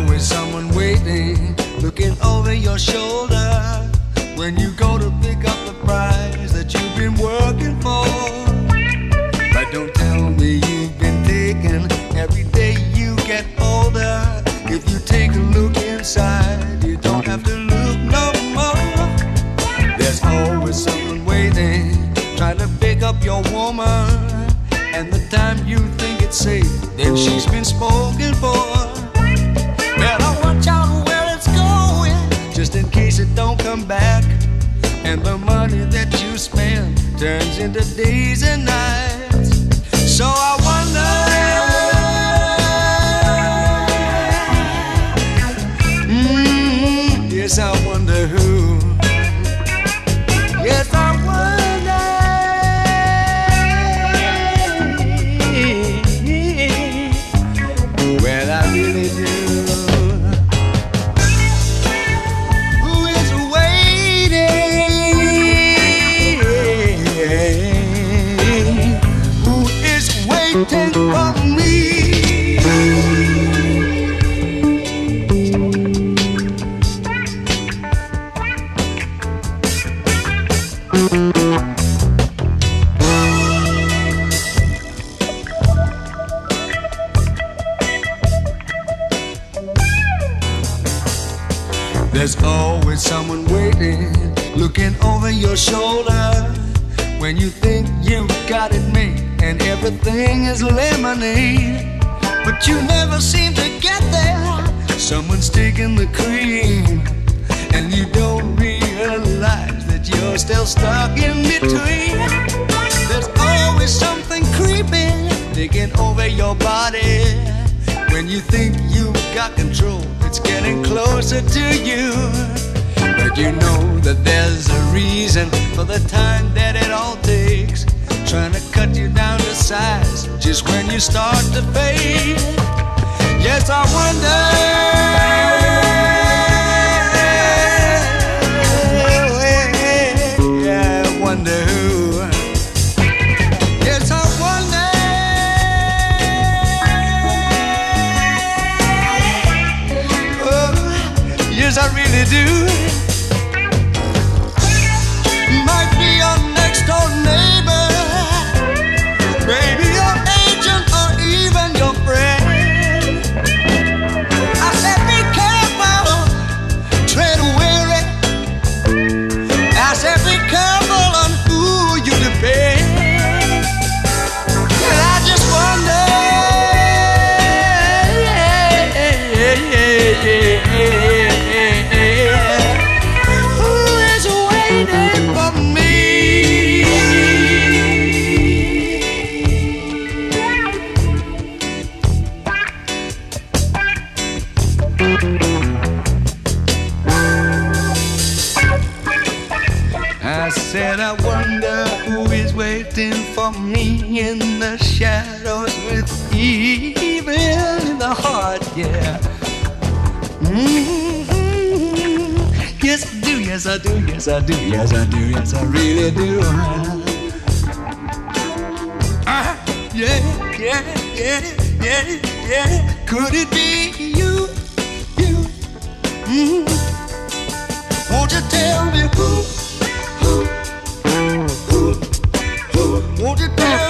always someone waiting, looking over your shoulder when you go to pick up the prize that you've been working for. But don't tell me you've been taken every day you get older. If you take a look inside, you don't have to look no more. There's always someone waiting, trying to pick up your woman. And the time you think it's safe, then she's been spoken for. Waiting for me? There's always someone waiting, looking over your shoulder. When you think you've got it made and everything is lemonade, but you never seem to get there. Someone's taking the cream, and you don't realize that you're still stuck in between. There's always something creeping, digging over your body. When you think you've got control, it's getting closer to you. But you know that there's a reason for the time that it all takes. Trying to cut you down to size just when you start to fade. Yes, I wonder. Yeah, I wonder who. Yes, I wonder. Oh, yes, I really do. Might be your next door neighbor, I said, I wonder who is waiting for me in the shadows with evil in the heart, yeah. Mhm. Yes, I do, yes, I do, yes, I do, yes, I do, yes, I really do. Ah, yeah, yeah, yeah, yeah, yeah. Could it be you, won't you tell me who, who, who, who? Won't you tell